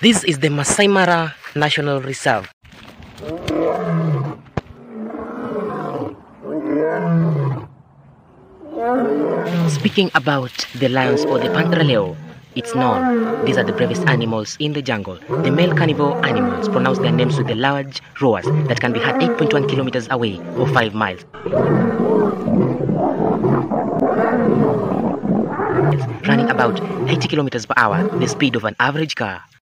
This is the Masai Mara National Reserve. Speaking about the lions or the Panthera leo, it's known these are the bravest animals in the jungle. The male carnivore animals pronounce their names with the large roars that can be heard 8.1 kilometers away or 5 miles. Running about 80 kilometers per hour, the speed of an average car.